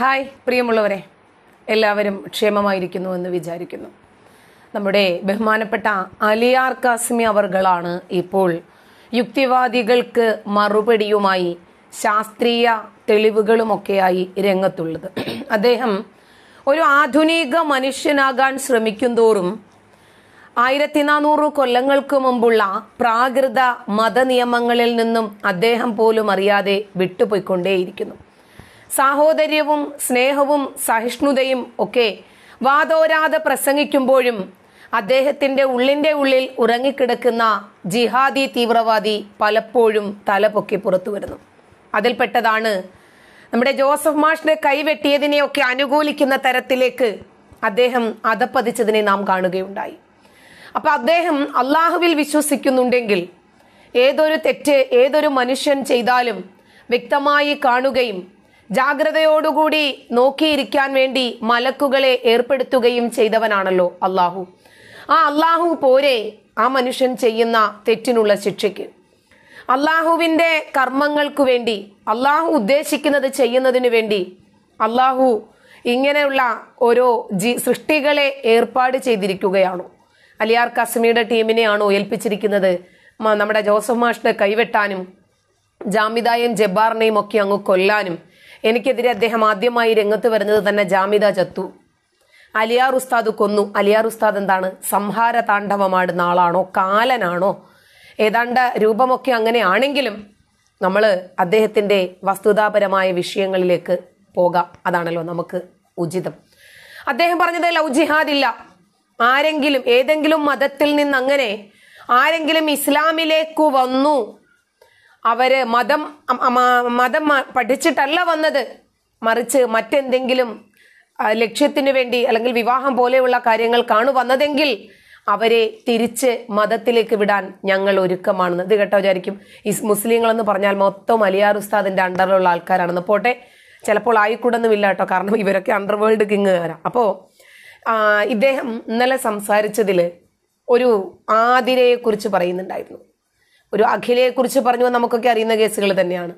Hi പ്രിയമുള്ളവരെ. എല്ലാവരും ക്ഷേമമായിരിക്കുന്നു എന്ന് വിചാരിക്കുന്നു. നമ്മുടെ ബഹുമാനപ്പെട്ട അലിയാർ കാസിമി അവർകളാണ് ഇപ്പോൾ യുക്തിവാദികൾക്ക് മറുപടിയുമായി ശാസ്ത്രീയ തെളിവുകളുമൊക്കെയായി രംഗത്തുള്ളത്. അദ്ദേഹം ഒരു ആധുനിക മനുഷ്യനാകാൻ ശ്രമിക്കുന്തോറും ആയിരത്തി നാനൂറ് കൊല്ലങ്ങൾക്ക് മുമ്പുള്ള പ്രാകൃത മതനിയമങ്ങളിൽ നിന്നും അദ്ദേഹം പോലും അറിയാതെ വിട്ടുപോയിക്കൊണ്ടേയിരിക്കുന്നു. സാഹോദര്യവും സ്നേഹവും സഹിഷ്ണുതയും ഒക്കെ വാതോരാതെ പ്രസംഗിക്കുമ്പോഴും അദ്ദേഹത്തിന്റെ ഉള്ളിന്റെ ഉള്ളിൽ ഉറങ്ങിക്കിടക്കുന്ന ജിഹാദി തീവ്രവാദി പലപ്പോഴും തലപൊക്കി പുറത്തു വരുന്നു. അതിൽപ്പെട്ടതാണ് നമ്മുടെ ജോസഫ് മാഷിനെ കൈവെട്ടിയതിനെയൊക്കെ അനുകൂലിക്കുന്ന തരത്തിലേക്ക് അദ്ദേഹം അധപ്പതിച്ചതിനെ നാം കാണുകയുണ്ടായി. അപ്പൊ അദ്ദേഹം അള്ളാഹുവിൽ വിശ്വസിക്കുന്നുണ്ടെങ്കിൽ ഏതൊരു തെറ്റ് ഏതൊരു മനുഷ്യൻ ചെയ്താലും വ്യക്തമായി കാണുകയും ജാഗ്രതയോടുകൂടി നോക്കിയിരിക്കാൻ വേണ്ടി മലക്കുകളെ ഏർപ്പെടുത്തുകയും ചെയ്തവനാണല്ലോ അള്ളാഹു ആ അള്ളാഹു പോരെ ആ മനുഷ്യൻ ചെയ്യുന്ന തെറ്റിനുള്ള ശിക്ഷയ്ക്ക്. അള്ളാഹുവിന്റെ കർമ്മങ്ങൾക്കു വേണ്ടി അള്ളാഹു ഉദ്ദേശിക്കുന്നത് ചെയ്യുന്നതിന് വേണ്ടി അള്ളാഹു ഇങ്ങനെയുള്ള ഓരോ ജി സൃഷ്ടികളെ ഏർപ്പാട് ചെയ്തിരിക്കുകയാണോ. അലിയാർ കസ്മിയുടെ ടീമിനെയാണോ ഏൽപ്പിച്ചിരിക്കുന്നത്. നമ്മുടെ ജോസഫ് മാഷിനെ കൈവെട്ടാനും ജാമിദായും ജബ്ബാറിനെയും ഒക്കെ അങ്ങ് കൊല്ലാനും. എനിക്കെതിരെ അദ്ദേഹം ആദ്യമായി രംഗത്ത് വരുന്നത് തന്നെ ജാമിദ ചത്തു അലിയാർ ഉസ്താദ് കൊന്നു. അലിയാർ ഉസ്താദ് എന്താണ്? സംഹാര താണ്ഡവമാടുന്ന ആളാണോ? കാലനാണോ? ഏതാണ്ട് രൂപമൊക്കെ അങ്ങനെയാണെങ്കിലും നമ്മൾ അദ്ദേഹത്തിന്റെ വസ്തുതാപരമായ വിഷയങ്ങളിലേക്ക് പോകാം. അതാണല്ലോ നമുക്ക് ഉചിതം. അദ്ദേഹം പറഞ്ഞത് ലവ് ജിഹാദ് ഇല്ല. ആരെങ്കിലും ഏതെങ്കിലും മതത്തിൽ നിന്ന് അങ്ങനെ ആരെങ്കിലും ഇസ്ലാമിലേക്ക് വന്നു അവർ മതം മതം പഠിച്ചിട്ടല്ല വന്നത്. മറിച്ച് മറ്റെന്തെങ്കിലും ലക്ഷ്യത്തിനു വേണ്ടി അല്ലെങ്കിൽ വിവാഹം പോലെയുള്ള കാര്യങ്ങൾക്കാണ് വന്നതെങ്കിൽ അവരെ തിരിച്ച് മതത്തിലേക്ക് വിടാൻ ഞങ്ങൾ ഒരുക്കമാണെന്ന്. ഇത് കേട്ടോ വിചാരിക്കും. ഈ മുസ്ലിങ്ങളെന്ന് പറഞ്ഞാൽ മൊത്തം അലിയാർ ഉസ്താദിന്റെ അണ്ടറിലുള്ള ആൾക്കാരാണെന്ന്. പോട്ടെ ചിലപ്പോൾ ആയിക്കൂടൊന്നുമില്ല കേട്ടോ. കാരണം ഇവരൊക്കെ അണ്ടർവേൾഡ് കിങ്ങുകാരാണ് അപ്പോ ഇദ്ദേഹം ഇന്നലെ സംസാരിച്ചതിൽ ഒരു ആതിരയെ കുറിച്ച് പറയുന്നുണ്ടായിരുന്നു. ഒരു അഖിലയെ കുറിച്ച് പറഞ്ഞു നമുക്കൊക്കെ അറിയുന്ന കേസുകൾ തന്നെയാണ്.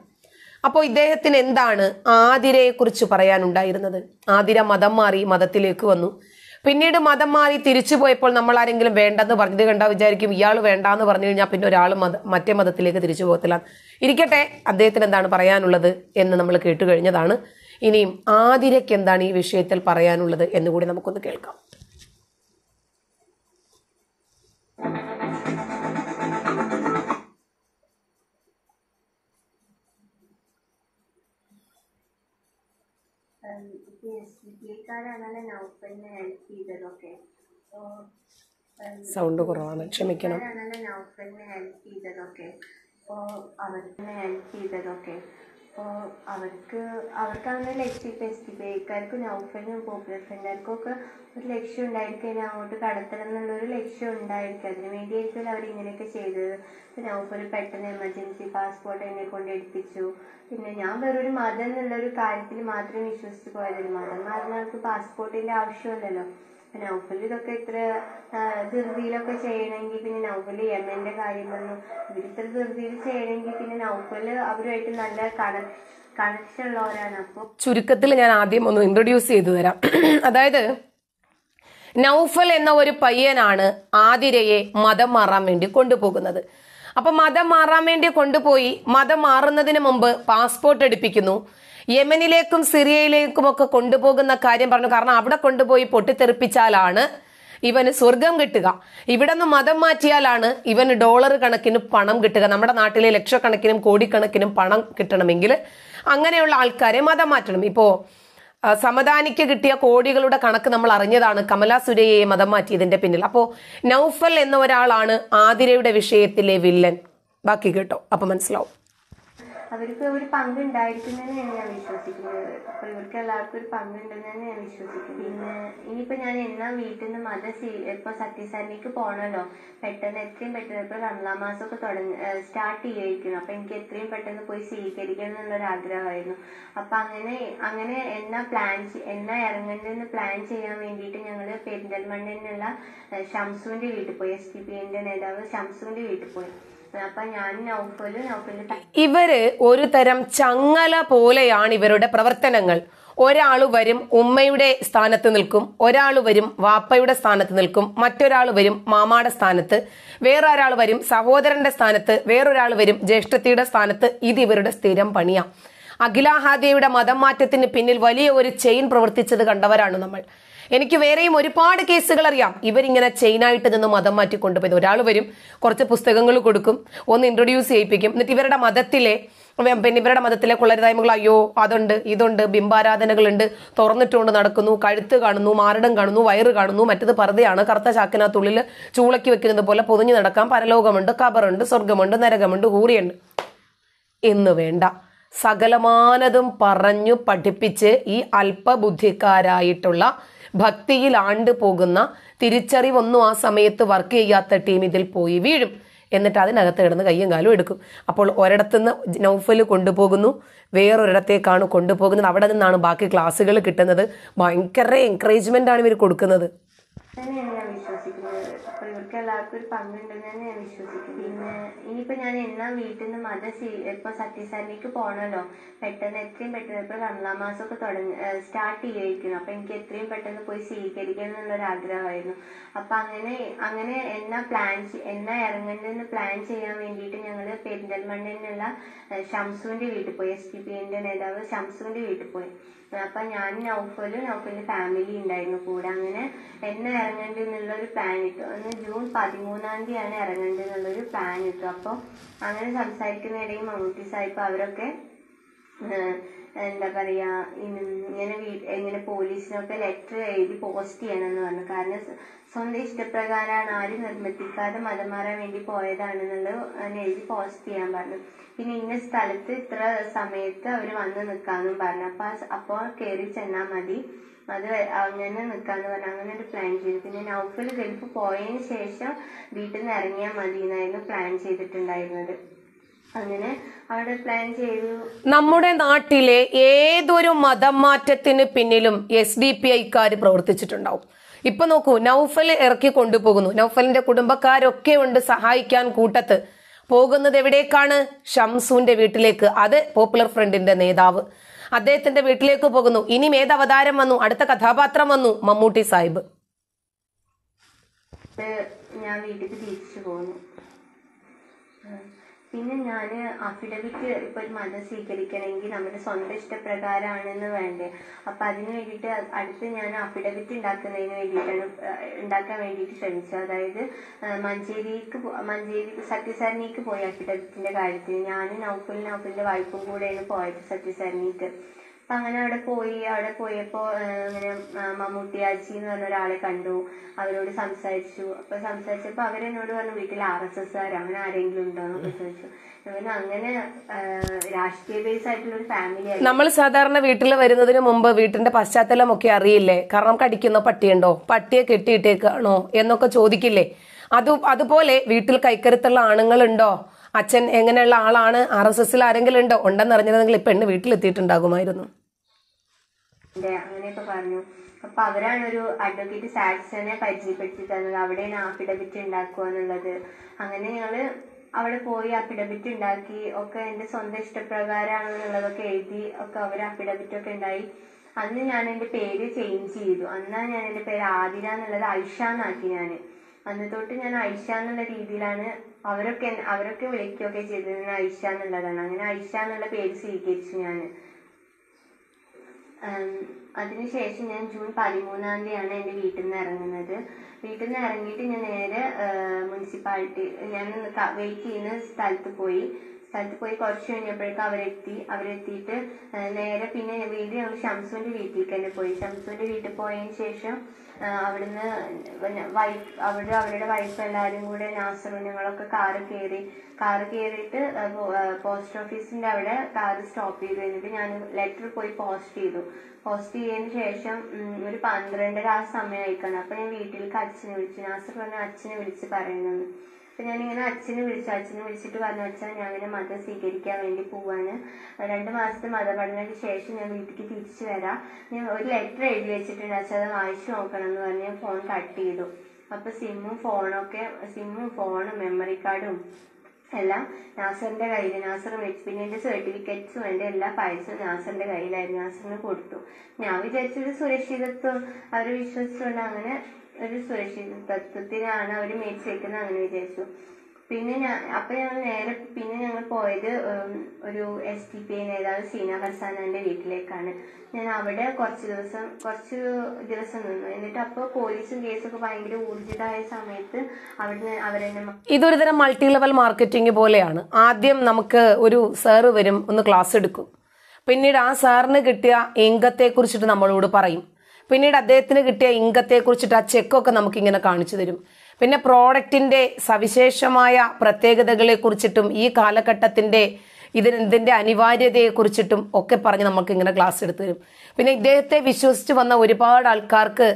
അപ്പോൾ ഇദ്ദേഹത്തിന് എന്താണ് ആതിരയെ കുറിച്ച് പറയാനുണ്ടായിരുന്നത്? ആതിര മതം മാറി മതത്തിലേക്ക് വന്നു. പിന്നീട് മതം മാറി തിരിച്ചു പോയപ്പോൾ നമ്മൾ ആരെങ്കിലും വേണ്ടെന്ന് പറഞ്ഞത് കണ്ടാ വിചാരിക്കും ഇയാൾ വേണ്ടാന്ന് പറഞ്ഞു കഴിഞ്ഞാൽ പിന്നെ ഒരാൾ മത മറ്റേ മതത്തിലേക്ക് തിരിച്ചു പോകത്തില്ല. ഇരിക്കട്ടെ അദ്ദേഹത്തിന് എന്താണ് പറയാനുള്ളത് എന്ന് നമ്മൾ കേട്ടു കഴിഞ്ഞതാണ്. ഇനിയും ആതിരയ്ക്ക് എന്താണ് ഈ വിഷയത്തിൽ പറയാനുള്ളത് എന്നുകൂടി നമുക്കൊന്ന് കേൾക്കാം. ക്കാരാണല്ലോ നൗഫലിനെ ഹെൽപ്പ് ചെയ്തതൊക്കെ അപ്പോൾ സൗണ്ട് കുറവാണ്. ക്ഷമിക്കണം. നൗഫലിനെ ഹെൽപ്പ് ചെയ്തതൊക്കെ അപ്പോൾ അവർക്ക് ഹെൽപ്പ് ചെയ്തതൊക്കെ അപ്പോൾ അവർക്ക് അവർക്കാണെങ്കിൽ ലക്ഷ്യം ഇപ്പോൾ എസ് ടി പി ഐക്കാർക്കും നൗഫലിനും പോപ്പുലർ ഫ്രണ്ടുകാർക്കും ഒക്കെ ഒരു ലക്ഷ്യം ഉണ്ടായിരിക്കും. അങ്ങോട്ട് കടത്തണം എന്നുള്ളൊരു ലക്ഷ്യം ഉണ്ടായിരിക്കും. അതിന് വേണ്ടിയായിരിക്കും അവർ ഇങ്ങനെയൊക്കെ ചെയ്തത്. ഇപ്പം നൗഫൽ പെട്ടെന്ന് എമർജൻസി പാസ്പോർട്ട് എന്നെ കൊണ്ട് എടുപ്പിച്ചു. പിന്നെ ഞാൻ വേറൊരു മതം എന്നുള്ളൊരു കാര്യത്തിൽ മാത്രം വിശ്വസിച്ച് പോയതൊരു മതം മാറുന്ന ആൾക്ക് പാസ്പോർട്ടിന്റെ ആവശ്യമില്ലല്ലോ. നൗഫൽ ഇതൊക്കെ ഇത്ര ധൃതിയിലൊക്കെ ചെയ്യണമെങ്കിൽ പിന്നെ നൗഫൽ യമന്റെ കാര്യം പറഞ്ഞു. ഇവർ ഇത്ര ധൃതിയിൽ ചെയ്യണമെങ്കിൽ പിന്നെ നൗഫൽ അവരുമായിട്ട് നല്ല കണ കണക്ഷൻ ഉള്ളവരാണ് അപ്പോൾ ചുരുക്കത്തിൽ ഞാൻ ആദ്യം ഒന്ന് ഇൻട്രൊഡ്യൂസ് ചെയ്തു തരാം. അതായത് നൗഫൽ എന്ന ഒരു പയ്യനാണ് ആതിരയെ മതം മാറാൻ വേണ്ടി കൊണ്ടുപോകുന്നത്. അപ്പൊ മതം മാറാൻ വേണ്ടി കൊണ്ടുപോയി മതം മാറുന്നതിന് മുമ്പ് പാസ്പോർട്ട് എടുപ്പിക്കുന്നു. യമനിലേക്കും സിറിയയിലേക്കും ഒക്കെ കൊണ്ടുപോകുന്ന കാര്യം പറഞ്ഞു. കാരണം അവിടെ കൊണ്ടുപോയി പൊട്ടിത്തെറിപ്പിച്ചാലാണ് ഇവന് സ്വർഗം കിട്ടുക. ഇവിടെ നിന്ന് മതം മാറ്റിയാലാണ് ഇവന് ഡോളർ കണക്കിന് പണം കിട്ടുക. നമ്മുടെ നാട്ടിലെ ലക്ഷക്കണക്കിനും കോടിക്കണക്കിനും പണം കിട്ടണമെങ്കിൽ അങ്ങനെയുള്ള ആൾക്കാരെ മതം മാറ്റണം. ഇപ്പോ സമദാനിക്ക് കിട്ടിയ കോടികളുടെ കണക്ക് നമ്മൾ അറിഞ്ഞതാണ്. കമല സുരയ്യയെ മതം മാറ്റിയതിന്റെ പിന്നിൽ. അപ്പോ നൌഫൽ എന്ന ഒരാളാണ് ആതിരയുടെ വിഷയത്തിലെ വില്ലൻ. ബാക്കി കേട്ടോ. അപ്പൊ മനസ്സിലാവും. അവർക്ക് ഒരു പങ്കുണ്ടായിരിക്കുന്നതെന്നാണ് ഞാൻ വിശ്വസിക്കുന്നത്. അപ്പൊ ഇവർക്ക് എല്ലാവർക്കും ഒരു പങ്കുണ്ടെന്ന് തന്നെ ഞാൻ വിശ്വസിക്കുന്നു പിന്നെ ഇനിയിപ്പോ ഞാൻ എന്നാ വീട്ടിൽ നിന്ന് മത സീ ഇപ്പൊ സത്യസാരിലേക്ക് പോകണല്ലോ പെട്ടെന്ന് എത്രയും പെട്ടെന്ന് ഇപ്പൊ റംലാ മാസമൊക്കെ തുടങ്ങി സ്റ്റാർട്ട് ചെയ്യായിരിക്കുന്നു അപ്പൊ എനിക്ക് എത്രയും പെട്ടെന്ന് പോയി സ്വീകരിക്കണം എന്നുള്ളൊരു ആഗ്രഹമായിരുന്നു അപ്പൊ അങ്ങനെ അങ്ങനെ എന്നാ പ്ലാൻ എന്നാ ഇറങ്ങേണ്ടതെന്ന് പ്ലാൻ ചെയ്യാൻ വേണ്ടിയിട്ട് ഞങ്ങൾ പെരിന്തൽമണ്ണയിലുള്ള ഷംസുവിന്റെ വീട്ടിൽ പോയി. എസ് ടി പി എന്റെ നേതാവ് ഷംസുവിന്റെ വീട്ടിൽ പോയി. ഇവർ ഒരു തരം ചങ്ങല പോലെയാണ് ഇവരുടെ പ്രവർത്തനങ്ങൾ. ഒരാൾ വരും ഉമ്മയുടെ സ്ഥാനത്ത് നിൽക്കും. ഒരാൾ വരും വാപ്പയുടെ സ്ഥാനത്ത് നിൽക്കും. മറ്റൊരാൾ വരും മാമാടെ സ്ഥാനത്ത്. വേറൊരാൾ വരും സഹോദരന്റെ സ്ഥാനത്ത്. വേറൊരാൾ വരും ജ്യേഷ്ഠത്തിയുടെ സ്ഥാനത്ത്. ഇത് ഇവരുടെ സ്ഥിരം പണിയാ. അഖിലാഹാദിയുടെ മതം മാറ്റത്തിന് പിന്നിൽ വലിയ ഒരു ചെയിൻ പ്രവർത്തിച്ചത് കണ്ടവരാണ് നമ്മൾ. എനിക്ക് വേറെയും ഒരുപാട് കേസുകൾ അറിയാം. ഇവരിങ്ങനെ ചെയിനായിട്ട് നിന്ന് മതം മാറ്റി കൊണ്ടുപോയത് ഒരാൾ വരും കുറച്ച് പുസ്തകങ്ങൾ കൊടുക്കും ഒന്ന് ഇൻട്രൊഡ്യൂസ് ചെയ്യിപ്പിക്കും. എന്നിട്ട് ഇവരുടെ മതത്തിലെ പിന്നെ ഇവരുടെ മതത്തിലെ കൊള്ളരുതായ്മകൾ അയ്യോ അതുണ്ട് ഇതുണ്ട് ബിംബാരാധനകളുണ്ട് തുറന്നിട്ടുകൊണ്ട് നടക്കുന്നു കഴുത്ത് കാണുന്നു മാരടം കാണുന്നു വയറ് കാണുന്നു മറ്റത് പറതയാണ് കറുത്ത ചാക്കിനകത്തുള്ളിൽ ചൂളക്കി വെക്കുന്നത് പോലെ പൊതിഞ്ഞു നടക്കാം. പരലോകമുണ്ട് കബറുണ്ട് സ്വർഗമുണ്ട് നരകമുണ്ട് ഹൂറിയുണ്ട്. എന്ന് വേണ്ട. സകലമാനതും പറഞ്ഞു പഠിപ്പിച്ച് ഈ അല്പബുദ്ധിക്കാരായിട്ടുള്ള ഭക്തിയിൽ ആണ്ട് പോകുന്ന തിരിച്ചറിവൊന്നും ആ സമയത്ത് വർക്ക് ചെയ്യാത്ത ടീം ഇതിൽ പോയി വീഴും. എന്നിട്ട് അതിനകത്ത് കിടന്ന് കയ്യും കാലും എടുക്കും. അപ്പോൾ ഒരിടത്തുനിന്ന് നൗഫൽ കൊണ്ടുപോകുന്നു. വേറൊരിടത്തേക്കാണ് കൊണ്ടുപോകുന്നത്. അവിടെ നിന്നാണ് ബാക്കി ക്ലാസ്സുകൾ കിട്ടുന്നത്. ഭയങ്കര എൻകറേജ്മെന്റ് ആണ് ഇവർ കൊടുക്കുന്നത്. ഇവർക്ക് എല്ലാവർക്കും ഒരു പങ്കുണ്ടെന്നാണ് ഞാൻ വിശ്വസിക്കുന്നു. പിന്നെ ഇനിയിപ്പോൾ ഞാൻ എന്നാ വീട്ടിൽ നിന്ന് മത സ്വീ- ഇപ്പോൾ സത്യസാരിലേക്ക് പോകണമല്ലോ പെട്ടെന്ന് എത്രയും പെട്ടെന്ന് ഇപ്പോൾ റംലാ മാസമൊക്കെ തുടങ്ങി സ്റ്റാർട്ട് ചെയ്തിരിക്കുന്നു അപ്പോൾ എനിക്ക് എത്രയും പെട്ടെന്ന് പോയി സ്വീകരിക്കണം എന്നുള്ളൊരു ആഗ്രഹമായിരുന്നു. അപ്പോൾ അങ്ങനെ അങ്ങനെ എന്നാ പ്ലാൻ എന്നാ ഇറങ്ങേണ്ടതെന്ന് പ്ലാൻ ചെയ്യാൻ വേണ്ടിയിട്ട് ഞങ്ങൾ പെരിന്തൽമണ്ണയിലുള്ള ഷംസുവിന്റെ വീട്ടിൽ പോയി. എസ് പി പി എന്റെ നേതാവ് ഷംസുവിന്റെ വീട്ടിൽ പോയി. അപ്പൊ ഞാൻ നൗഫലും നൗഫലിന്റെ ഫാമിലി ഉണ്ടായിരുന്നു കൂടെ. അങ്ങനെ എന്നെ ഇറങ്ങേണ്ടി എന്നുള്ള ഒരു പ്ലാൻ ഇട്ടു. അന്ന് ജൂൺ പതിമൂന്നാം തീയതിയാണ് ഇറങ്ങേണ്ടത് എന്നുള്ളൊരു പ്ലാൻ ഇട്ടു. അപ്പോൾ അങ്ങനെ സംസാരിക്കുന്നതിടയിൽ മമ്മൂട്ടി സാഹിബ് അവരൊക്കെ എന്താ പറയാ ഇന്ന് ഇങ്ങനെ ഇങ്ങനെ പോലീസിനൊക്കെ ലെറ്റർ എഴുതി പോസ്റ്റ് ചെയ്യണമെന്ന് പറഞ്ഞു. കാരണം സ്വ- സ്വന്തം ഇഷ്ടപ്രകാരമാണ് ആരും നിർബന്ധിക്കാതെ മതം മാറാൻ വേണ്ടി പോയതാണെന്നുള്ളത് അങ്ങനെ എഴുതി പോസ്റ്റ് ചെയ്യാൻ പറഞ്ഞു. പിന്നെ ഇന്ന സ്ഥലത്ത് ഇത്ര സമയത്ത് അവർ വന്ന് നിൽക്കാമെന്നും പറഞ്ഞു. അപ്പൊ അപ്പോൾ കയറി ചെന്നാൽ മതി. അത് അങ്ങനെ നിൽക്കാന്ന് പറഞ്ഞു. അങ്ങനെ ഒരു പ്ലാൻ ചെയ്തു. പിന്നെ നൗഫൽ ഗൾഫ് പോയതിന് ശേഷം വീട്ടിൽ നിന്ന് ഇറങ്ങിയാൽ മതി എന്നായിരുന്നു പ്ലാൻ ചെയ്തിട്ടുണ്ടായിരുന്നത്. അങ്ങനെ അവിടെ പ്ലാൻ ചെയ്തു. നമ്മുടെ നാട്ടിലെ ഏതൊരു മതം മാറ്റത്തിന് പിന്നിലും എസ് ഡി പി ഐക്കാർ പ്രവർത്തിച്ചിട്ടുണ്ടാവും. ഇപ്പൊ നോക്കൂ നൗഫൽ ഇറക്കി കൊണ്ടുപോകുന്നു. നൗഫലിന്റെ കുടുംബക്കാരൊക്കെ ഉണ്ട് സഹായിക്കാൻ കൂട്ടത്ത്. പോകുന്നത് എവിടേക്കാണ്? ഷംസുവിന്റെ വീട്ടിലേക്ക്. അത് പോപ്പുലർ ഫ്രണ്ടിന്റെ നേതാവ്. അദ്ദേഹത്തിന്റെ വീട്ടിലേക്ക് പോകുന്നു. ഇനി ഏത് അവതാരം വന്നു? അടുത്ത കഥാപാത്രം വന്നു മമ്മൂട്ടി സാഹിബ്. ഞാൻ വീട്ടിൽ തിരിച്ചു പോന്നു. ഉം. പിന്നെ ഞാൻ അഫിഡവിറ്റ് ഇപ്പോൾ ഒരു മതം സ്വീകരിക്കണമെങ്കിൽ നമ്മുടെ സ്വന്തം ഇഷ്ടപ്രകാരമാണെന്ന് വേണ്ടേ. അപ്പം അതിന് വേണ്ടിയിട്ട് അടുത്ത് ഞാൻ അഫിഡവിറ്റ് ഉണ്ടാക്കുന്നതിന് വേണ്ടിയിട്ടാണ് ഉണ്ടാക്കാൻ വേണ്ടിയിട്ട് ശ്രമിച്ചത്. അതായത് മഞ്ചേരിക്ക് മഞ്ചേരി സത്യസാരണിക്ക് പോയി അഫിഡവിറ്റിന്റെ കാര്യത്തിന് ഞാനും നൗഫൽ നൗഫലിന്റെ വൈഫും കൂടെയാണ് പോയത് സത്യസാരണിക്ക്. അപ്പൊ അങ്ങനെ അവിടെ പോയി അവിടെ പോയപ്പോ ഇങ്ങനെ ആ, മമ്മൂട്ടി ആച്ചി എന്ന് പറഞ്ഞ ഒരാളെ കണ്ടു. അവരോട് സംസാരിച്ചു. അപ്പൊ സംസാരിച്ചപ്പോ അവരെന്നോട് പറഞ്ഞു വീട്ടിൽ ആർ എസ് എസ് അങ്ങനെ ആരെങ്കിലും ഉണ്ടോ? എന്നൊക്കെ ചോദിച്ചു. അങ്ങനെ രാഷ്ട്രീയ ബേസ് ആയിട്ടുള്ള ഒരു ഫാമിലി നമ്മൾ സാധാരണ വീട്ടിൽ വരുന്നതിന് മുമ്പ് വീട്ടിന്റെ പശ്ചാത്തലം ഒക്കെ അറിയില്ലേ? കാരണം കടിക്കുന്ന പട്ടിയുണ്ടോ? പട്ടിയെ കെട്ടിയിട്ടേക്കാണോ? എന്നൊക്കെ ചോദിക്കില്ലേ? അത് അതുപോലെ വീട്ടിൽ കൈക്കരുത്തുള്ള ആണുങ്ങളുണ്ടോ? അച്ഛൻ എങ്ങനെയുള്ള ആളാണ്? ആർ എസ് എസിൽ ആരെങ്കിലും ഉണ്ടോ? ഉണ്ടെന്ന് അറിഞ്ഞിരുന്നെങ്കിൽ ഈ പെണ്ണ് വീട്ടിലെത്തിയിട്ടുണ്ടാകുമായിരുന്നു. അങ്ങനെയൊക്കെ പറഞ്ഞു. അപ്പൊ അവരാണ് ഒരു അഡ്വക്കേറ്റ് സാക്സനെ പരിചയപ്പെടുത്തി തന്നത്. അവിടെയാണ് അഫിഡവിറ്റ് ഉണ്ടാക്കുക എന്നുള്ളത്. അങ്ങനെ ഞങ്ങൾ അവിടെ പോയി അഫിഡവിറ്റ് ഉണ്ടാക്കി. ഒക്കെ എന്റെ സ്വന്തം ഇഷ്ടപ്രകാരമാണ് എന്നുള്ളതൊക്കെ എഴുതി ഒക്കെ അവർ അഫിഡവിറ്റ് ഒക്കെ ഉണ്ടായി. അന്ന് ഞാൻ എന്റെ പേര് ചേഞ്ച് ചെയ്തു. അന്നാണ് ഞാൻ എന്റെ പേര് ആതിര എന്നുള്ളത് ഐഷ എന്നാക്കി ഞാൻ അന്ന് തൊട്ട് ഞാൻ ഐഷ എന്നുള്ള രീതിയിലാണ് അവരൊക്കെ അവരൊക്കെ വിളിക്കുകയൊക്കെ ചെയ്തത് ഐഷ എന്നുള്ളതാണ്. അങ്ങനെ ഐഷ എന്നുള്ള പേര് സ്വീകരിച്ചു ഞാൻ അതിനുശേഷം ഞാൻ ജൂൺ പതിമൂന്നാം തീയതിയാണ് എന്റെ വീട്ടിൽ നിന്ന് ഇറങ്ങുന്നത്. വീട്ടിൽ നിന്ന് ഇറങ്ങിയിട്ട് ഞാൻ നേരെ മുനിസിപ്പാലിറ്റി ഞാൻ വെയിറ്റ് ചെയ്യുന്ന സ്ഥലത്ത് പോയി. സ്ഥലത്ത് പോയി കുറച്ച് കഴിഞ്ഞപ്പോഴേക്കും അവരെത്തി അവരെത്തിയിട്ട് നേരെ പിന്നെ വീണ്ടും ഞങ്ങൾ ഷംസുവിന്റെ വീട്ടിലേക്ക് തന്നെ പോയി. ഷംസുവിന്റെ വീട്ടിൽ പോയതിന് ശേഷം അവിടുന്ന് വൈഫ് അവിടെ അവരുടെ വൈഫ് എല്ലാവരും കൂടെ നാസറും ഞങ്ങളൊക്കെ കാറ് കയറി കാറ് കയറിയിട്ട് പോസ്റ്റ് ഓഫീസിന്റെ അവിടെ കാറ് സ്റ്റോപ്പ് ചെയ്ത് കഴിഞ്ഞിട്ട് ഞാൻ ലെറ്റർ പോയി പോസ്റ്റ് ചെയ്തു. പോസ്റ്റ് ചെയ്തതിന് ശേഷം ഒരു പന്ത്രണ്ടര ആ സമയം ആയിക്കാണ് അപ്പൊ ഞാൻ വീട്ടിലേക്ക് അച്ഛനെ വിളിച്ചു. നാസർ പറഞ്ഞു അച്ഛനെ വിളിച്ച് പറയുന്നത് അപ്പൊ ഞാനിങ്ങനെ അച്ഛനെ വിളിച്ചു. അച്ഛനെ വിളിച്ചിട്ട് പറഞ്ഞു അച്ഛൻ ഞാൻ അങ്ങനെ മതം സ്വീകരിക്കാൻ വേണ്ടി പോവാണ്. രണ്ട് മാസത്തെ മതപഠനത്തിന് ശേഷം ഞാൻ വീട്ടിലേക്ക് തിരിച്ചു വരാം. ഞാൻ ഒരു ലെറ്റർ എഴുതി വെച്ചിട്ടുണ്ട്. അച്ഛൻ അത് വായിച്ചു നോക്കണം എന്ന് പറഞ്ഞ് ഫോൺ കട്ട് ചെയ്തു. അപ്പോൾ സിമ്മും ഫോണൊക്കെ സിമ്മും ഫോണും മെമ്മറി കാർഡും എല്ലാം നാസറിന്റെ കയ്യിൽ നാസർ പിന്നെ സർട്ടിഫിക്കറ്റ്സും എന്റെ എല്ലാ ഫയൽസും നാസറിന്റെ കയ്യിലായിരുന്നു. നാസറിന് കൊടുത്തു. ഞാൻ വിചാരിച്ചൊരു സുരക്ഷിതത്വം അവർ വിശ്വസിച്ചുകൊണ്ട് അങ്ങനെ ഒരു സുരക്ഷിതത്വത്തിനാണ് അവർ മേടിച്ച് വെക്കുന്നത് അങ്ങനെ വിചാരിച്ചു. പിന്നെ ഞാൻ അപ്പൊ ഞങ്ങൾ നേരെ പിന്നെ ഞങ്ങൾ പോയത് ഒരു എസ് ടി പി നേതാവ് സീന ഹസാനന്റെ വീട്ടിലേക്കാണ്. ഞാൻ അവിടെ കുറച്ച് ദിവസം കുറച്ച് ദിവസം നിന്നു. എന്നിട്ട് അപ്പോൾ പോലീസും കേസൊക്കെ ഭയങ്കര ഊർജിതമായ സമയത്ത് അവിടുന്ന് അവരെന്നെ ഇതൊരു തരം മൾട്ടി ലെവൽ മാർക്കറ്റിംഗ് പോലെയാണ്. ആദ്യം നമുക്ക് ഒരു സാറ് വരും ഒന്ന് ക്ലാസ് എടുക്കും. പിന്നീട് ആ സാറിന് കിട്ടിയ ഇംഗത്തെ കുറിച്ചിട്ട് നമ്മളോട് പറയും. പിന്നീട് അദ്ദേഹത്തിന് കിട്ടിയ ഇംഗത്തെ കുറിച്ചിട്ട് ആ ചെക്കൊക്കെ നമുക്ക് ഇങ്ങനെ കാണിച്ചു തരും. പിന്നെ പ്രോഡക്റ്റിന്റെ സവിശേഷമായ പ്രത്യേകതകളെ കുറിച്ചിട്ടും ഈ കാലഘട്ടത്തിന്റെ ഇതിന്റെ അനിവാര്യതയെ കുറിച്ചിട്ടും ഒക്കെ പറഞ്ഞ് നമുക്ക് ഇങ്ങനെ ക്ലാസ് എടുത്തു തരും. പിന്നെ ഇദ്ദേഹത്തെ വിശ്വസിച്ച് വന്ന ഒരുപാട് ആൾക്കാർക്ക്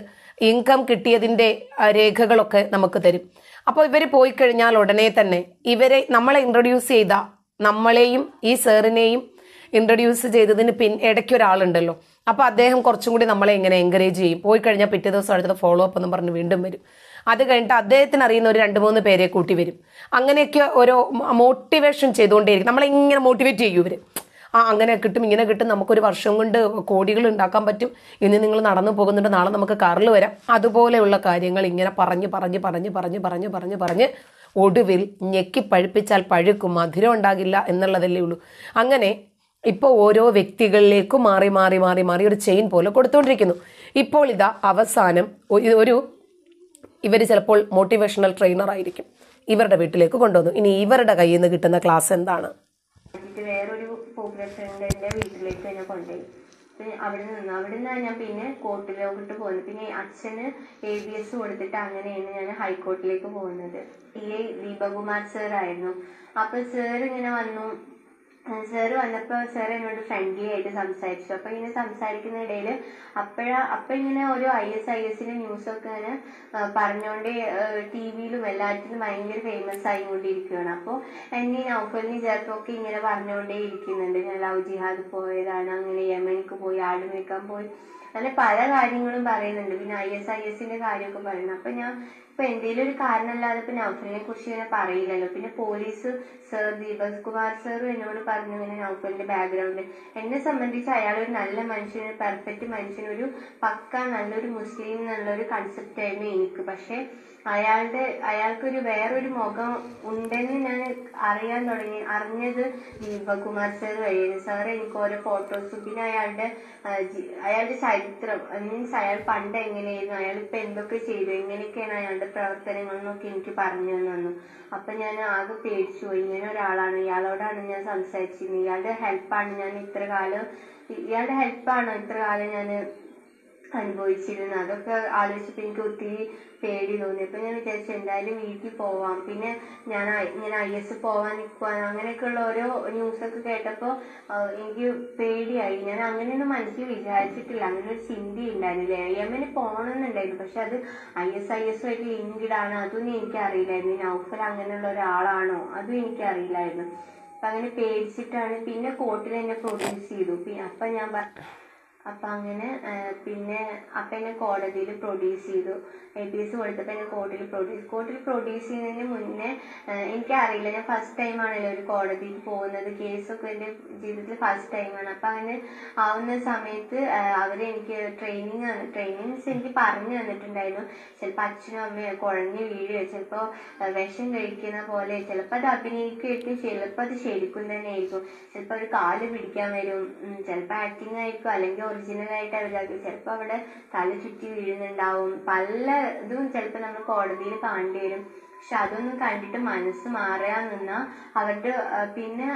ഇൻകം കിട്ടിയതിന്റെ രേഖകളൊക്കെ നമുക്ക് തരും. അപ്പോൾ ഇവർ പോയി കഴിഞ്ഞാൽ ഉടനെ തന്നെ ഇവരെ നമ്മളെ ഇൻട്രൊഡ്യൂസ് ചെയ്ത നമ്മളെയും ഈ സാറിനെയും ഇൻട്രൊഡ്യൂസ് ചെയ്തതിന് പിൻ ഇടയ്ക്ക് ഒരാളുണ്ടല്ലോ. അപ്പൊ അദ്ദേഹം കുറച്ചും കൂടി നമ്മളെ ഇങ്ങനെ എൻകറേജ് ചെയ്യും. പോയി കഴിഞ്ഞാൽ പിറ്റേ ദിവസം അടുത്ത ഫോളോ അപ്പ് എന്ന് പറഞ്ഞ് വീണ്ടും വരും. അത് കഴിഞ്ഞിട്ട് അദ്ദേഹത്തിന് അറിയുന്ന ഒരു രണ്ട് മൂന്ന് പേരെ കൂട്ടി വരും. അങ്ങനെയൊക്കെ ഓരോ മോട്ടിവേഷൻ ചെയ്തുകൊണ്ടേയിരിക്കും. നമ്മളെ ഇങ്ങനെ മോട്ടിവേറ്റ് ചെയ്യും ഇവർ. ആ അങ്ങനെ കിട്ടും ഇങ്ങനെ കിട്ടും നമുക്കൊരു വർഷം കൊണ്ട് കോടികൾ ഉണ്ടാക്കാൻ പറ്റും. ഇന്ന് നിങ്ങൾ നടന്നു പോകുന്നുണ്ട് നാളെ നമുക്ക് കാറിൽ വരാം. അതുപോലെയുള്ള കാര്യങ്ങൾ ഇങ്ങനെ പറഞ്ഞ് പറഞ്ഞ് പറഞ്ഞ് പറഞ്ഞ് പറഞ്ഞ് പറഞ്ഞ് പറഞ്ഞ് ഒടുവിൽ ഞെക്കി പഴുപ്പിച്ചാൽ പഴുക്കും മധുരം ഉണ്ടാകില്ല എന്നുള്ളതല്ലേ ഉള്ളൂ. അങ്ങനെ ഇപ്പോൾ ഓരോ വ്യക്തികളിലേക്കും മാറി മാറി മാറി മാറി ഒരു ചെയിൻ പോലെ കൊടുത്തുകൊണ്ടിരിക്കുന്നു ഇപ്പോൾ ഇതാ അവസാനം ഒരു ഇവർ ചിലപ്പോൾ മോട്ടിവേഷണൽ ട്രെയിനർ ആയിരിക്കും. ഇവരുടെ വീട്ടിലേക്ക് കൊണ്ടുവന്നു. ഇനി ഇവരുടെ കയ്യിൽ നിന്ന് കിട്ടുന്ന ക്ലാസ് എന്താണ്? വേറൊരു വീട്ടിലേക്ക് എന്നെ കൊണ്ടുപോയി. അവിടെ നിന്ന് അവിടെ നിന്നാണ് ഞാൻ പിന്നെ കോർട്ടിലോട്ട് പോകുന്നത്. പിന്നെ അച്ഛന് എ ബി എസ് കൊടുത്തിട്ട് അങ്ങനെയാണ് ഞാൻ ഹൈക്കോർട്ടിലേക്ക് പോകുന്നത്. ഈ ദീപകുമാർ സാർ ആയിരുന്നു. അപ്പൊ സാർ ഇങ്ങനെ വന്നു. സാറ് വന്നപ്പോ സാർ എന്നോട് ഫ്രണ്ട്ലി ആയിട്ട് സംസാരിച്ചു. അപ്പൊ ഇങ്ങനെ സംസാരിക്കുന്ന ഇടയിൽ അപ്പോഴാ അപ്പൊ ഇങ്ങനെ ഓരോ ഐ എസ് ഐ എസിന്റെ ന്യൂസ് ഒക്കെ ഇങ്ങനെ ആ, പറഞ്ഞോണ്ട് ടി വിയിലും എല്ലാറ്റിലും ഭയങ്കര ഫേമസ് ആയിക്കൊണ്ടിരിക്കുകയാണ് അപ്പോൾ എന്നെ നൗഫലിനെ ചേർത്തൊക്കെ ഇങ്ങനെ പറഞ്ഞുകൊണ്ടേ ഇരിക്കുന്നുണ്ട്. ഞാൻ ലവ് ജിഹാദ് പോയതാണ്. അങ്ങനെ യമനിക്ക് പോയി ആട് മേക്കാൻ പോയി. അങ്ങനെ പല കാര്യങ്ങളും പറയുന്നുണ്ട്. പിന്നെ ഐ എസ് ഐ എസിന്റെ കാര്യമൊക്കെ പറയുന്നു. അപ്പൊ ഞാൻ ഇപ്പൊ എന്തെങ്കിലും ഒരു കാരണമല്ലാതെ ഇപ്പൊ നൗഫലിനെ കുറിച്ച് ഇങ്ങനെ പറയില്ലല്ലോ. പിന്നെ പോലീസ് സർ ദീപക് കുമാർ സാറും എന്നോട് പറഞ്ഞു ഇങ്ങനെ നൗഫലിന്റെ ബാക്ക്ഗ്രൗണ്ട് എന്നെ സംബന്ധിച്ച് അയാൾ ഒരു നല്ല മനുഷ്യൻ ഒരു പെർഫെക്റ്റ് മനുഷ്യൻ ഒരു പക്ക നല്ലൊരു മുസ്ലിം എന്നുള്ളൊരു കൺസെപ്റ്റ് ആയിരുന്നു എനിക്ക്. പക്ഷെ അയാളുടെ അയാൾക്കൊരു വേറൊരു മുഖം ഉണ്ടെന്ന് ഞാൻ അറിയാൻ തുടങ്ങി. അറിഞ്ഞത് ദീപകുമാർ സാർ വഴിയാണ് സാർ എനിക്ക് ഓരോ ഫോട്ടോസ് പിന്നെ അയാളുടെ അയാളുടെ ചരിത്രം മീൻസ് അയാൾ പണ്ട് എങ്ങനെയായിരുന്നു അയാൾ ഇപ്പൊ എന്തൊക്കെ ചെയ്തു എങ്ങനെയൊക്കെയാണ് അയാളുടെ പ്രവർത്തനങ്ങൾ എന്നൊക്കെ എനിക്ക് പറഞ്ഞു തന്നു. അപ്പൊ ഞാൻ ആകെ പേടിച്ചു ഇങ്ങനെ ഒരാളാണ് ഇയാളോടാണ് ഞാൻ സംസാരിച്ചിരുന്നത്. ഇയാളുടെ ഹെൽപ്പാണ് ഞാൻ ഇത്ര കാലം ഇയാളുടെ ഹെൽപ്പാണ് ഇത്ര കാലം ഞാൻ അനുഭവിച്ചിരുന്നത് അതൊക്കെ ആലോചിച്ചപ്പോൾ എനിക്ക് ഒത്തിരി പേടി തോന്നി. അപ്പൊ ഞാൻ വിചാരിച്ചു എന്തായാലും വീട്ടിൽ പോവാം. പിന്നെ ഞാൻ ഇങ്ങനെ ഐ എസ് പോവാൻ നിൽക്കുവാൻ അങ്ങനെയൊക്കെയുള്ള ഓരോ ന്യൂസൊക്കെ കേട്ടപ്പോൾ എനിക്ക് പേടിയായി. ഞാൻ അങ്ങനെയൊന്നും മനസ്സിൽ വിചാരിച്ചിട്ടില്ല. അങ്ങനെ ഒരു ചിന്ത ഉണ്ടായിരുന്നില്ല ഐ എമ്മിന് പോകണമെന്നുണ്ടായിരുന്നു. പക്ഷെ അത് ഐ എസ് ഐ എസ് ആയിട്ട് ലിങ്ക്ഡ് ആണ്. അതൊന്നും എനിക്കറിയില്ലായിരുന്നു നൗഫൽ അങ്ങനെയുള്ള ഒരാളാണോ? അതും എനിക്കറിയില്ലായിരുന്നു അപ്പൊ അങ്ങനെ പേടിച്ചിട്ടാണ് പിന്നെ കോർട്ടിൽ എന്നെ പ്രൊഡ്യൂസ് ചെയ്തു. അപ്പൊ ഞാൻ അപ്പൊ അങ്ങനെ പിന്നെ അപ്പൊ എന്നെ കോടതിയിൽ പ്രൊഡ്യൂസ് ചെയ്തു. എ പി എസ് കൊടുത്തപ്പോ എന്നെ കോർട്ടിൽ പ്രൊഡ്യൂസ് കോർട്ടിൽ പ്രൊഡ്യൂസ് ചെയ്യുന്നതിന് മുന്നേ എനിക്കറിയില്ല. ഞാൻ ഫസ്റ്റ് ടൈമാണല്ലോ ഒരു കോടതിയിൽ പോകുന്നത്. കേസൊക്കെ എന്റെ ജീവിതത്തിൽ ഫസ്റ്റ് ടൈമാണ് അപ്പൊ അങ്ങനെ ആവുന്ന സമയത്ത് അവർ എനിക്ക് ട്രെയിനിങ് ട്രെയിനിങ്സ് എനിക്ക് പറഞ്ഞു തന്നിട്ടുണ്ടായിരുന്നു. ചിലപ്പോൾ അച്ഛനും അമ്മയോ കുഴഞ്ഞു വീഴുകയോ ചിലപ്പോ ആ, വിഷം കഴിക്കുന്ന പോലെ ചിലപ്പോ അത് അഭിനയിക്കുകയായിരിക്കും ചിലപ്പോ അത് ശരിക്കും തന്നെ ആയിരിക്കും ചിലപ്പോ ഒരു കാൽ പിടിക്കാൻ വരും. ഉം, ചിലപ്പോ ആക്ടിങ് ആയിരിക്കും അല്ലെങ്കിൽ ഒറിജിനൽ ആയിട്ട് അവരാക്കും ചിലപ്പോ അവിടെ തല ചുറ്റി വീഴുന്നുണ്ടാവും. പല ഇതും ചിലപ്പോ നമ്മൾ കോടതിയിൽ കാണേണ്ടി വരും. പക്ഷെ അതൊന്നും കണ്ടിട്ട് മനസ്സ് മാറാൻ നിന്നാ അവരുടെ പിന്നെ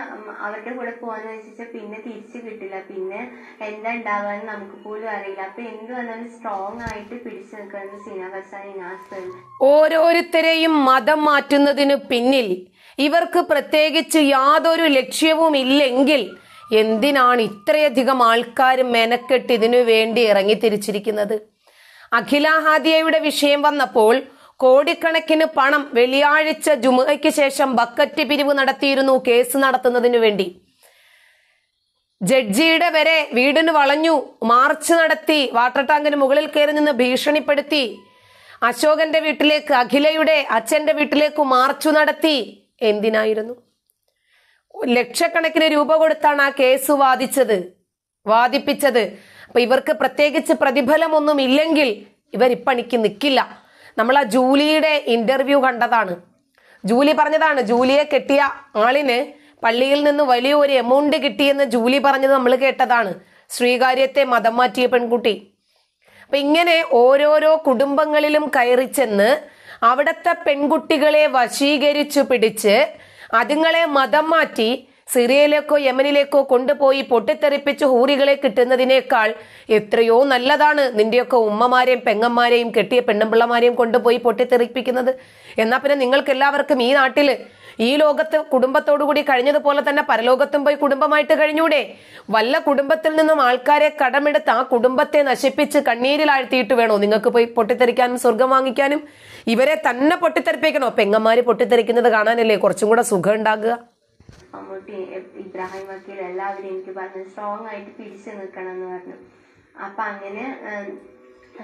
അവരുടെ കൂടെ പോവാന്ന് വെച്ചാൽ പിന്നെ തിരിച്ചു കിട്ടില്ല. പിന്നെ എന്താ ഉണ്ടാവാന്ന് നമുക്ക് പോലും അറിയില്ല. അപ്പൊ എന്ത് വന്നാലും സ്ട്രോങ് ആയിട്ട് പിടിച്ചു നിൽക്കുന്നത് സീന ഹസാനി നാസർ. ഓരോരുത്തരെയും മതം മാറ്റുന്നതിന് പിന്നിൽ ഇവർക്ക് പ്രത്യേകിച്ച് യാതൊരു ലക്ഷ്യവും ഇല്ലെങ്കിൽ എന്തിനാണ് ഇത്രയധികം ആൾക്കാർ മെനക്കെട്ട് ഇതിനു വേണ്ടി ഇറങ്ങി തിരിച്ചിരിക്കുന്നത്? അഖിലാഹാദിയയുടെ വിഷയം വന്നപ്പോൾ കോടിക്കണക്കിന് പണം വെള്ളിയാഴ്ച ജുമയ്ക്ക് ശേഷം ബക്കറ്റ് പിരിവ് നടത്തിയിരുന്നു കേസ് നടത്തുന്നതിനു വേണ്ടി. ജഡ്ജിയുടെ വരെ വീടിന് വളഞ്ഞു മാർച്ച് നടത്തി വാട്ടർ ടാങ്കിന് മുകളിൽ കയറി നിന്ന് ഭീഷണിപ്പെടുത്തി. അശോകന്റെ വീട്ടിലേക്ക് അഖിലയുടെ അച്ഛന്റെ വീട്ടിലേക്ക് മാർച്ചു നടത്തി. എന്തിനായിരുന്നു? ലക്ഷക്കണക്കിന് രൂപ കൊടുത്താണ് ആ കേസ് വാദിച്ചത് വാദിപ്പിച്ചത്. അപ്പൊ ഇവർക്ക് പ്രത്യേകിച്ച് പ്രതിഫലമൊന്നും ഇല്ലെങ്കിൽ ഇവർ ഇപ്പണിക്ക് നിൽക്കില്ല നമ്മൾ ആ ജൂലിയുടെ ഇന്റർവ്യൂ കണ്ടതാണ്. ജൂലി പറഞ്ഞതാണ് ജൂലിയെ കെട്ടിയ ആളിന് പള്ളിയിൽ നിന്ന് വലിയൊരു എമൗണ്ട് കിട്ടിയെന്ന് ജൂലി പറഞ്ഞത് നമ്മൾ കേട്ടതാണ്. ശ്രീകാര്യത്തെ മതം മാറ്റിയ പെൺകുട്ടി. അപ്പൊ ഇങ്ങനെ ഓരോരോ കുടുംബങ്ങളിലും കയറി ചെന്ന് അവിടുത്തെ പെൺകുട്ടികളെ വശീകരിച്ചു പിടിച്ച് അതുങ്ങളെ മതം മാറ്റി സിറിയയിലേക്കോ യമനിലേക്കോ കൊണ്ടുപോയി പൊട്ടിത്തെറിപ്പിച്ച് ഹൂറികളെ കിട്ടുന്നതിനേക്കാൾ എത്രയോ നല്ലതാണ് നിന്റെയൊക്കെ ഉമ്മമാരെയും പെങ്ങന്മാരെയും കെട്ടിയ പെണ്ണുമ്പിള്ളമാരെയും കൊണ്ടുപോയി പൊട്ടിത്തെറിപ്പിക്കുന്നത്. എന്നാൽ പിന്നെ നിങ്ങൾക്ക് എല്ലാവർക്കും ഈ നാട്ടിൽ ഈ ലോകത്ത് കുടുംബത്തോടു കൂടി കഴിഞ്ഞതുപോലെ തന്നെ പരലോകത്തും പോയി കുടുംബമായിട്ട് കഴിഞ്ഞൂടെ? വല്ല കുടുംബത്തിൽ നിന്നും ആൾക്കാരെ കടമെടുത്ത് ആ കുടുംബത്തെ നശിപ്പിച്ച് കണ്ണീരിലാഴ്ത്തിയിട്ട് വേണോ? നിങ്ങൾക്ക് പോയി പൊട്ടിത്തെറിക്കാനും സ്വർഗം വാങ്ങിക്കാനും? ഇവരെ തന്നെ പൊട്ടിത്തെറിപ്പിക്കണോ? പെങ്ങന്മാര് പൊട്ടിത്തെറിക്കുന്നത് കാണാനല്ലേ കുറച്ചും കൂടെ സുഖം ഉണ്ടാകുക ഇബ്രാഹിം വക്കീൽ എല്ലാവരും എനിക്ക് പറഞ്ഞു സ്ട്രോങ് ആയിട്ട് പിടിച്ചു നിൽക്കണം എന്ന് പറഞ്ഞു. അപ്പൊ അങ്ങനെ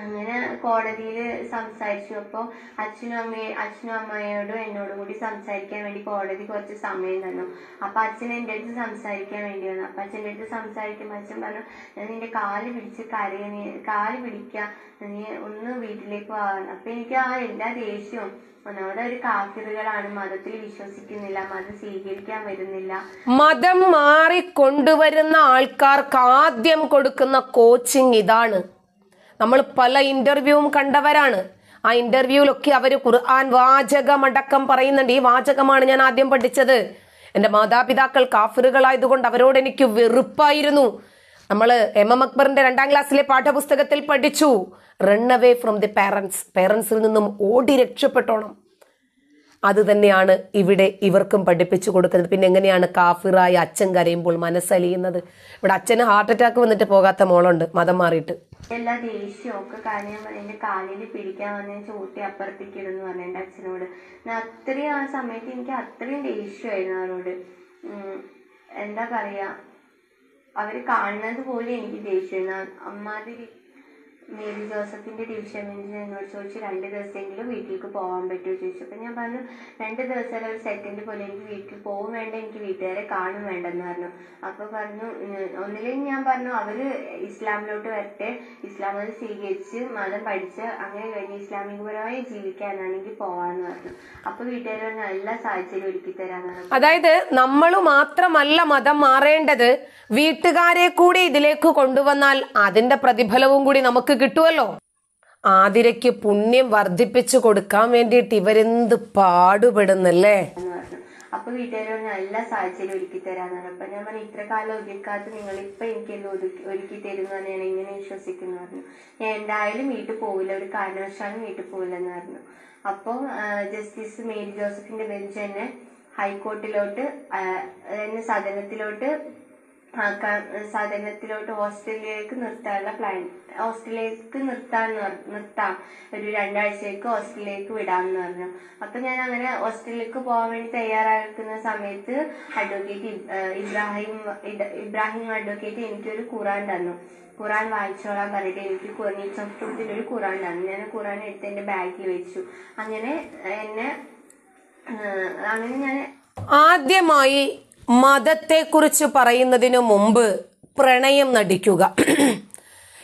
അങ്ങനെ കോടതിയിൽ സംസാരിച്ചു അപ്പോൾ അച്ഛനും അമ്മയെ അച്ഛനും അമ്മയോടും എന്നോടും കൂടി സംസാരിക്കാൻ വേണ്ടി കോടതി കുറച്ച് സമയം തന്നു. അപ്പൊ അച്ഛൻ എന്റെ അടുത്ത് സംസാരിക്കാൻ വേണ്ടി വന്നു. അപ്പൊ അച്ഛന്റെ അടുത്ത് സംസാരിക്കുമ്പോൾ അച്ഛൻ പറഞ്ഞു ഞാൻ നിന്റെ കാൽ പിടിച്ച് കരയ നീ കാൽ പിടിക്കാ നീ ഒന്ന് വീട്ടിലേക്ക് പോകാൻ അപ്പൊ എനിക്ക് ആ എല്ലാ ദേഷ്യവും ഒന്നാമത് ഒരു കാഫിറുകളാണ് മതത്തിൽ വിശ്വസിക്കുന്നില്ല മതം സ്വീകരിക്കാൻ വരുന്നില്ല. മതം മാറിക്കൊണ്ടുവരുന്ന ആൾക്കാർക്ക് ആദ്യം കൊടുക്കുന്ന കോച്ചിങ് ഇതാണ്. നമ്മൾ പല ഇന്റർവ്യൂവും കണ്ടവരാണ്. ആ ഇന്റർവ്യൂവിലൊക്കെ അവർ ഖുർആൻ വാചകമടക്കം പറയുന്നുണ്ട്. ഈ വാചകമാണ് ഞാൻ ആദ്യം പഠിച്ചത്. എന്റെ മാതാപിതാക്കൾ കാഫറുകളായതുകൊണ്ട് അവരോട് എനിക്ക് വെറുപ്പായിരുന്നു. നമ്മൾ എം എം അക്ബറിന്റെ രണ്ടാം ക്ലാസ്സിലെ പാഠപുസ്തകത്തിൽ പഠിച്ചു. Run away from the parents പേരൻസിൽ നിന്നും ഓടി രക്ഷപ്പെട്ടോണം. അത് തന്നെയാണ് ഇവിടെ ഇവർക്കും പഠിപ്പിച്ചു കൊടുക്കുന്നത്. പിന്നെ എങ്ങനെയാണ് കാഫിറായി അച്ഛൻ കരയുമ്പോൾ മനസ്സലിയുന്നത്? ഇവിടെ അച്ഛന് ഹാർട്ട് അറ്റാക്ക് വന്നിട്ട് പോകാത്ത മോളുണ്ട്. മതം മാറിയിട്ട്. എല്ലാ ദേഷ്യവും ഒക്കെ കാര്യം എന്റെ കാലിൽ പിടിക്കാൻ വന്ന ചോട്ടി അപ്പുറത്തേക്ക് ഇടുന്നു പറഞ്ഞു എന്റെ അച്ഛനോട്. ഞാൻ അത്രയും ആ സമയത്ത് എനിക്ക് അത്രയും ദേഷ്യമായിരുന്നു അവരോട്. എന്താ പറയുക അവർ കാണുന്നത് പോലും എനിക്ക് ദേഷ്യമായിരുന്നു. അമ്മാതിരി മേരി ജോസഫിന്റെ ഡിവിഷൻ ബെഞ്ചിൽ എന്നോട് ചോദിച്ചു രണ്ട് ദിവസമെങ്കിലും വീട്ടിലേക്ക് പോകാൻ പറ്റുമോ ചോദിച്ചു. അപ്പം ഞാൻ പറഞ്ഞു രണ്ട് ദിവസം അല്ല ഒരു സെക്കൻഡ് പോലും എനിക്ക് വീട്ടിൽ പോകും വേണ്ട എനിക്ക് വീട്ടുകാരെ കാണും വേണ്ടെന്ന് പറഞ്ഞു. അപ്പോൾ പറഞ്ഞു ഒന്നില്ലെങ്കിൽ ഞാൻ പറഞ്ഞു അവർ ഇസ്ലാമിലോട്ട് വരട്ടെ. ഇസ്ലാം മതം സ്വീകരിച്ച് മതം പഠിച്ച് അങ്ങനെ കഴിഞ്ഞ് ഇസ്ലാമികപരമായി ജീവിക്കാനാണെങ്കിൽ പോവാന്ന് പറഞ്ഞു. അപ്പോൾ വീട്ടുകാർ പറഞ്ഞു എല്ലാ സാഹചര്യം ഒരുക്കി പറഞ്ഞു. അതായത് നമ്മൾ മാത്രമല്ല മതം മാറേണ്ടത് വീട്ടുകാരെ കൂടി ഇതിലേക്ക് കൊണ്ടുവന്നാൽ അതിന്റെ പ്രതിഫലവും കൂടി നമുക്ക് കിട്ടുമല്ലോ ആതിരയ്ക്ക് പുണ്യം വർദ്ധിപ്പിച്ചു കൊടുക്കാൻ വേണ്ടിയിട്ട് ഇവരെന്ത് പാടുപെടുന്നല്ലേ? അപ്പൊ വീട്ടുകാരോട് നല്ല സാഹചര്യം ഒരുക്കി തരാന്ന് പറഞ്ഞു അപ്പൊ ഞാൻ പറഞ്ഞു ഇത്ര കാലം ഒരുക്കാത്ത നിങ്ങൾ ഇപ്പൊ എനിക്കെല്ലാം ഒതുക്കി ഒരുക്കി തരുന്നു ഞാൻ എങ്ങനെ വിശ്വസിക്കുന്നു പറഞ്ഞു. ഞാൻ എന്തായാലും വീട്ടിൽ പോവില്ല ഒരു കാരണവശാലും വീട്ടിൽ പോവില്ലെന്ന് പറഞ്ഞു. അപ്പോൾ ജസ്റ്റിസ് മേരി ജോസഫിന്റെ ബെഞ്ച് തന്നെ ഹൈക്കോർട്ടിലോട്ട് എന്നെ സദനത്തിലോട്ട് സദനത്തിലോട്ട് ഹോസ്റ്റലിലേക്ക് നിർത്താനുള്ള പ്ലാൻ ഹോസ്റ്റലിലേക്ക് നിർത്താൻ നിർത്താം. ഒരു രണ്ടാഴ്ചയ്ക്ക് ഹോസ്റ്റലിലേക്ക് വിടാമെന്ന് പറഞ്ഞു. അപ്പൊ ഞാൻ അങ്ങനെ ഹോസ്റ്റലിലേക്ക് പോകാൻ വേണ്ടി തയ്യാറാക്കുന്ന സമയത്ത് അഡ്വക്കേറ്റ് ഇബ്രാഹിം ഇബ്രാഹിം അഡ്വക്കേറ്റ് എനിക്കൊരു ഖുറാൻ തന്നു. ഖുറാൻ വായിച്ചോളാൻ പറഞ്ഞിട്ട് എനിക്ക് കുറഞ്ഞിട്ട് ഒരു ഖുറാൻ തന്നു. ഞാൻ ഖുറാൻ എടുത്ത് എന്റെ ബാഗിൽ വെച്ചു. അങ്ങനെ എന്നെ അങ്ങനെ ഞാൻ ആദ്യമായി മതത്തെക്കുറിച്ച് പറയുന്നതിനു മുമ്പ് പ്രണയം നടിക്കുക.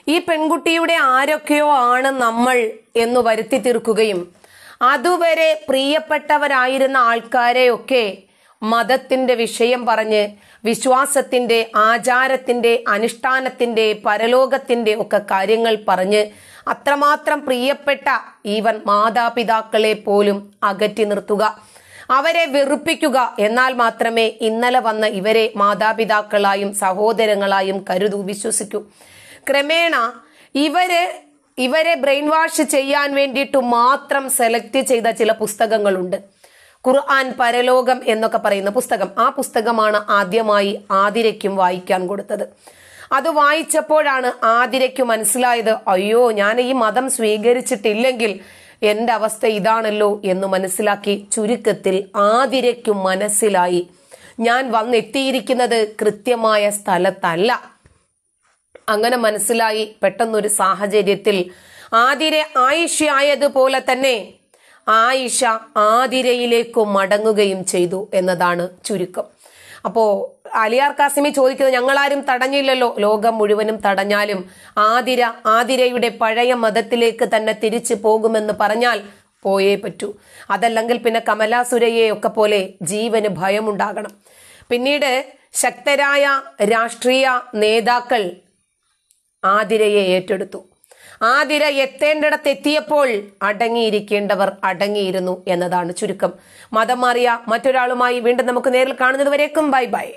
ഈ പെൺകുട്ടിയുടെ ആരൊക്കെയോ ആണ് നമ്മൾ എന്ന് വരുത്തി തീർക്കുകയും അതുവരെ പ്രിയപ്പെട്ടവരായിരുന്ന ആൾക്കാരെയൊക്കെ മതത്തിന്റെ വിഷയം പറഞ്ഞ് വിശ്വാസത്തിന്റെ ആചാരത്തിന്റെ അനുഷ്ഠാനത്തിന്റെ പരലോകത്തിന്റെ ഒക്കെ കാര്യങ്ങൾ പറഞ്ഞ് അത്രമാത്രം പ്രിയപ്പെട്ട ഈവൻ മാതാപിതാക്കളെ പോലും അകറ്റി നിർത്തുക. അവരെ വെറുപ്പിക്കുക എന്നാൽ മാത്രമേ ഇന്നലെ വന്ന ഇവരെ മാതാപിതാക്കളായും സഹോദരങ്ങളായും കരുതൂ വിശ്വസിക്കൂ. ക്രമേണ ഇവർ ഇവരെ ബ്രെയിൻ വാഷ് ചെയ്യാൻ വേണ്ടിയിട്ട് മാത്രം സെലക്ട് ചെയ്ത ചില പുസ്തകങ്ങളുണ്ട്. ഖുർആൻ പരലോകം എന്നൊക്കെ പറയുന്ന പുസ്തകം. ആ പുസ്തകമാണ് ആദ്യമായി ആതിരയ്ക്കും വായിക്കാൻ കൊടുത്തത്. അത് വായിച്ചപ്പോഴാണ് ആതിരയ്ക്ക് മനസ്സിലായത് അയ്യോ ഞാൻ ഈ മതം സ്വീകരിച്ചിട്ടില്ലെങ്കിൽ എന്റെ അവസ്ഥ ഇതാണല്ലോ എന്ന് മനസ്സിലാക്കി ചുരുക്കത്തിൽ ആതിരയ്ക്കും മനസ്സിലായി. ഞാൻ വന്നെത്തിയിരിക്കുന്നത് കൃത്യമായ സ്ഥലത്തല്ല. അങ്ങനെ മനസ്സിലായി പെട്ടെന്നൊരു സാഹചര്യത്തിൽ ആതിര ആയിഷയായതുപോലെ തന്നെ ആയിഷ ആതിരയിലേക്ക് മടങ്ങുകയും ചെയ്തു എന്നതാണ് ചുരുക്കം. അപ്പോ അലിയാർ കാസിമി ചോദിക്കുന്നത് ഞങ്ങളാരും തടഞ്ഞില്ലല്ലോ. ലോകം മുഴുവനും തടഞ്ഞാലും ആതിര ആതിരയുടെ പഴയ മതത്തിലേക്ക് തന്നെ തിരിച്ചു പോകുമെന്ന് പറഞ്ഞാൽ പോയേ പറ്റൂ. അതല്ലെങ്കിൽ പിന്നെ കമലാ സുരയെ ഒക്കെ പോലെ ജീവന് ഭയമുണ്ടാകണം. പിന്നീട് ശക്തരായ രാഷ്ട്രീയ നേതാക്കൾ ആതിരയെ ഏറ്റെടുത്തു. ആതിര എത്തേണ്ടിടത്ത് എത്തിയപ്പോൾ അടങ്ങിയിരിക്കേണ്ടവർ അടങ്ങിയിരുന്നു എന്നതാണ് ചുരുക്കം. മതം മാറിയ മറ്റൊരാളുമായി വീണ്ടും നമുക്ക് നേരിൽ കാണുന്നത് വരേക്കും ബൈ ബൈ.